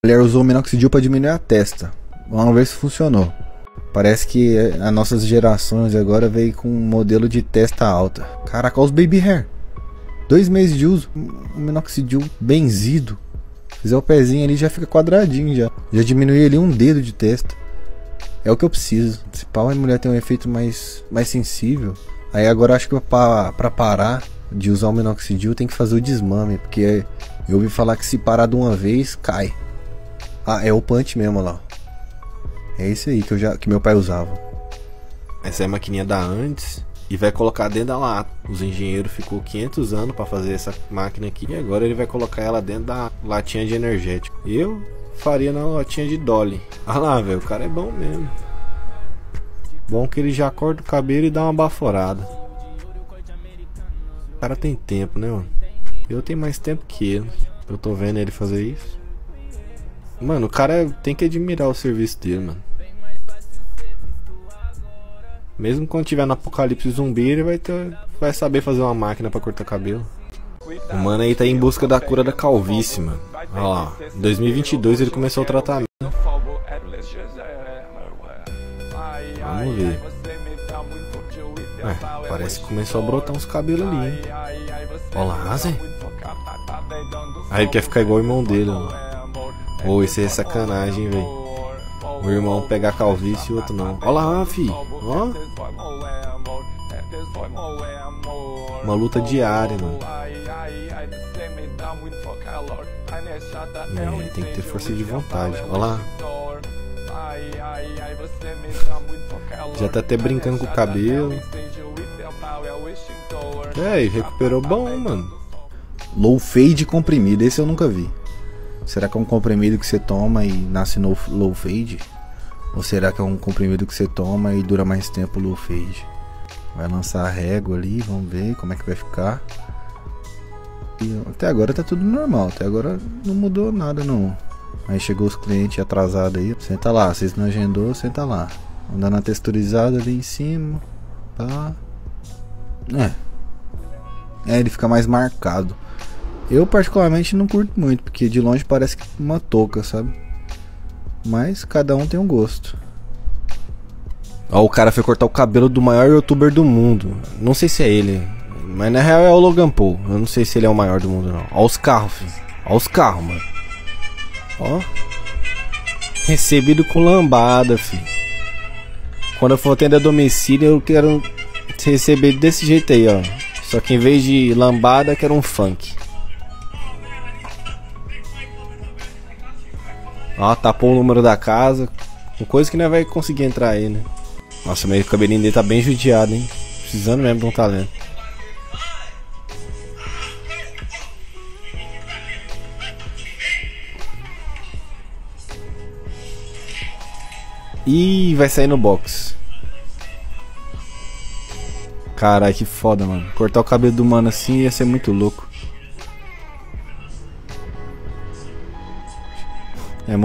A mulher usou o minoxidil para diminuir a testa. Vamos ver se funcionou. Parece que as nossas gerações agora veio com um modelo de testa alta. Caraca, olha os baby hair. Dois meses de uso, um minoxidil benzido. Fizer o pezinho ali já fica quadradinho já. Já diminui ali um dedo de testa. É o que eu preciso. Se pau a mulher tem um efeito mais, mais sensível. Aí agora acho que pra parar de usar o minoxidil tem que fazer o desmame. Porque eu ouvi falar que se parar de uma vez, cai. Ah, é o punch mesmo lá. É esse aí que, eu já, que meu pai usava. Essa é a maquininha da antes e vai colocar dentro da lata. Os engenheiros ficou 500 anos para fazer essa máquina aqui e agora ele vai colocar ela dentro da latinha de energético. Eu faria na latinha de Dolly. Ah lá, velho, o cara é bom mesmo. Bom que ele já corta o cabelo e dá uma baforada. O cara tem tempo, né, mano? Eu tenho mais tempo que ele. Eu tô vendo ele fazer isso. Mano, o cara tem que admirar o serviço dele, mano. Mesmo quando tiver no apocalipse zumbi, ele vai, ter, vai saber fazer uma máquina para cortar cabelo. O mano aí tá em busca da cura da calvície, mano. Olha lá, em 2022 ele começou o tratamento. Vamos ver. É, parece que começou a brotar uns cabelos ali, hein? Olha lá, Zé. Aí quer ficar igual o irmão dele, ó. Ô, oh, esse é sacanagem, velho. O irmão pegar calvície e outro não. Olha lá, fi. Ó. Uma luta diária, mano. É, tem que ter força de vontade. Olha lá. Já tá até brincando com o cabelo. É, recuperou bom, mano. Low fade comprimido, esse eu nunca vi. Será que é um comprimido que você toma e nasce no low fade? Ou será que é um comprimido que você toma e dura mais tempo low fade? Vai lançar a régua ali, vamos ver como é que vai ficar. E até agora tá tudo normal, até agora não mudou nada não. Aí chegou os clientes atrasados aí. Senta lá, vocês não agendou, senta lá. Andando na texturizada ali em cima. Pá. É. É, ele fica mais marcado. Eu particularmente não curto muito, porque de longe parece uma touca, sabe? Mas cada um tem um gosto. Ó, o cara foi cortar o cabelo do maior youtuber do mundo. Não sei se é ele, mas na real é o Logan Paul. Eu não sei se ele é o maior do mundo não. Ó os carros, filho. Ó os carros, mano. Ó. Recebido com lambada, filho. Quando eu for atender domicílio, eu quero receber desse jeito aí, ó. Só que em vez de lambada, quero um funk. Ó, tapou o número da casa. Coisa que não vai conseguir entrar aí, né? Nossa, meu cabelinho dele tá bem judiado, hein? Precisando mesmo de um talento. Ih, vai sair no box. Caralho, que foda, mano. Cortar o cabelo do mano assim ia ser muito louco. É,